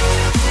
you